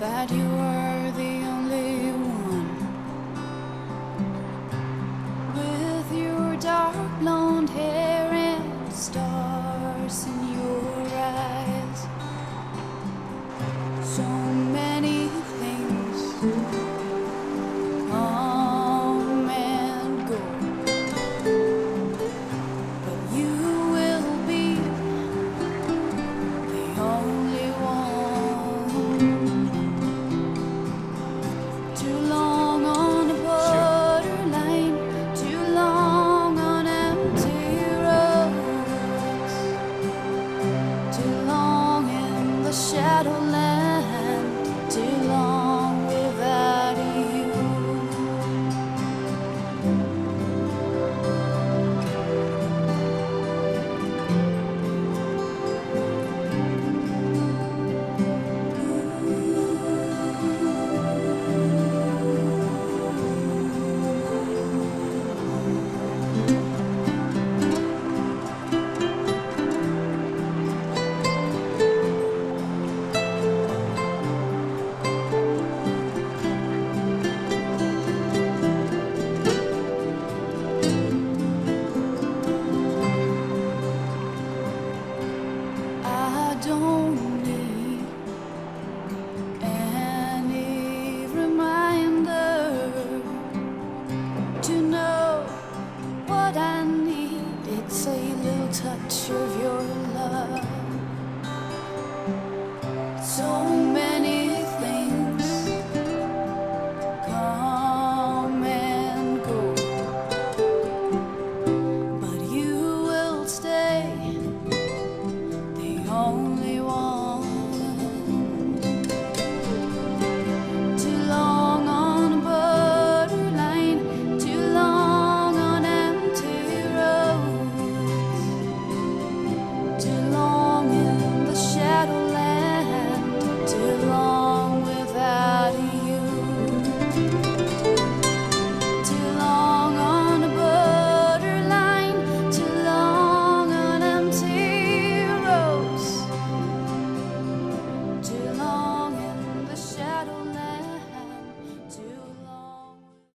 that you were the only one with your dark blonde hair and stars in your eyes. So many things. to know what I need. It's a little touch of your love. So many things come and go, but you will stay the only.